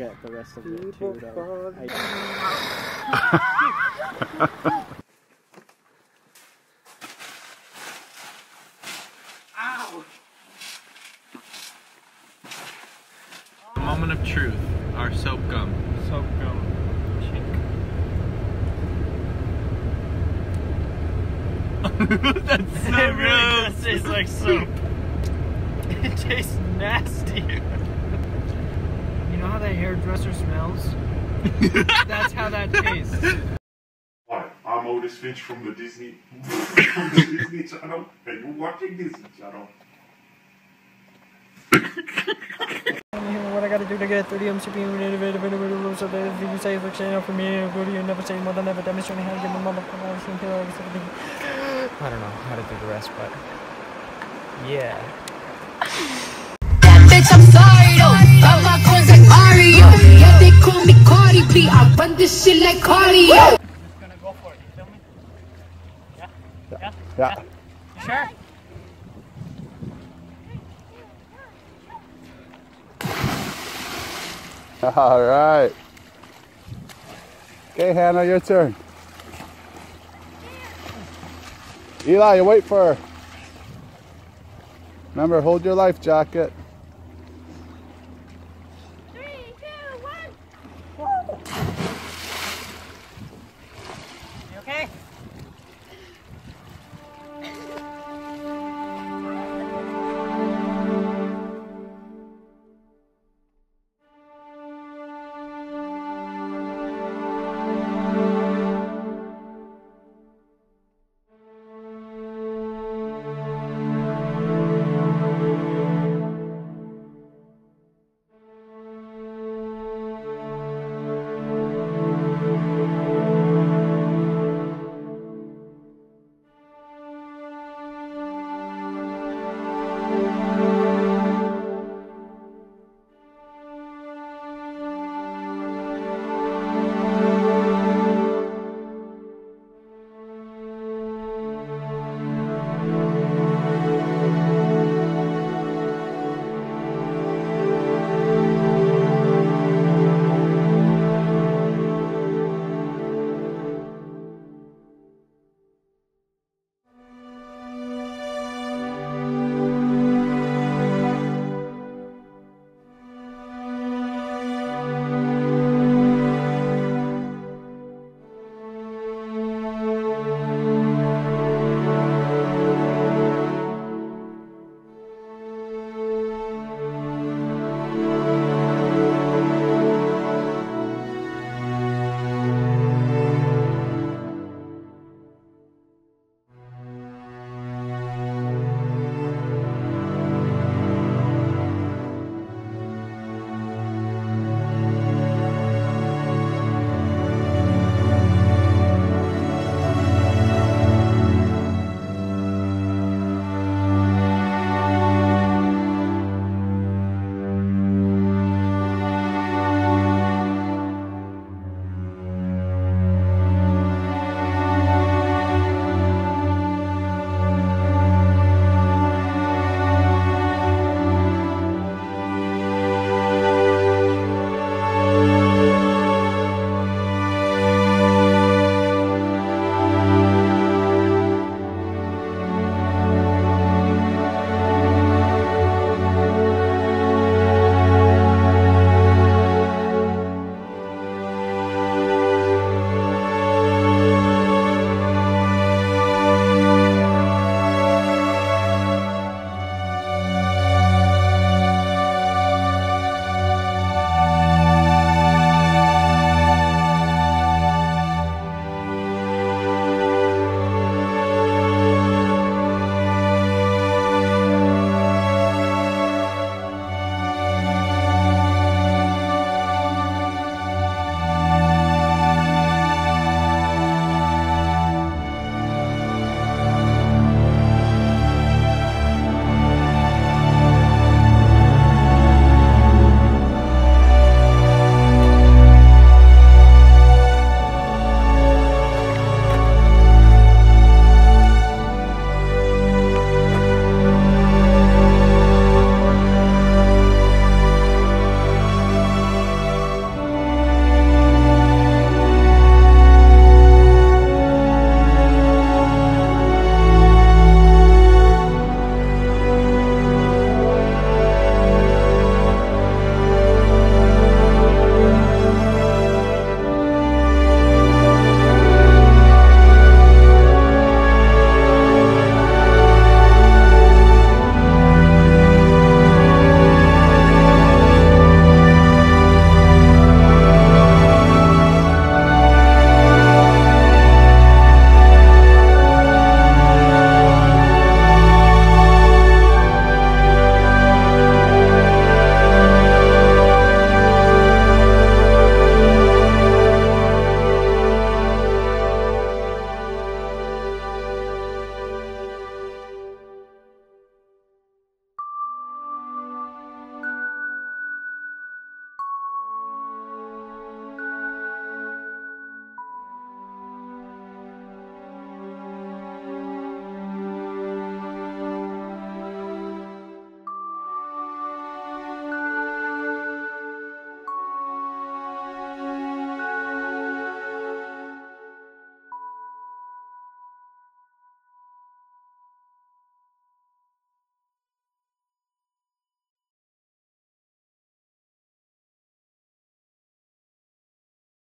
get the rest of it too, though. I, Moment of truth. Our soap gum. soap gum. That's so it really gross. does taste like soap. it tastes nasty. You know how that hairdresser smells? That's how that tastes. Hi, I'm Otis Finch from the Disney from the Disney Channel, and you're watching Disney Channel. What I gotta do to get 30 MCP innovative individual so that if you say look stand for me, go to you never say more than ever demonstrating how to get my motherfucking I don't know how to do the rest, but yeah. That bitch, I'm sorry though. Got my coins like Mario. Yeah, they call me Cardi B. I run this shit like cardio. Just gonna go for it, you feel me? Yeah? Yeah. Yeah? Sure? All right. Okay, Hannah, your turn. Eli, you wait for her. Remember, hold your life jacket.